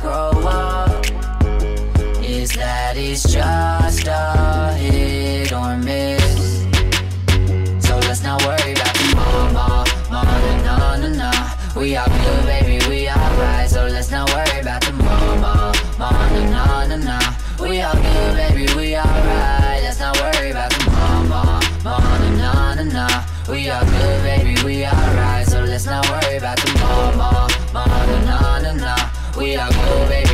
grow up is that it's just a hit or miss. So let's not worry about the mama, mama, na na na. We all good, baby, we alright. So let's not worry about the mama, mama, na na na. We all good, baby, we alright. Let's not worry about the mama, mama, na na na. We all good, baby, we We are good, baby.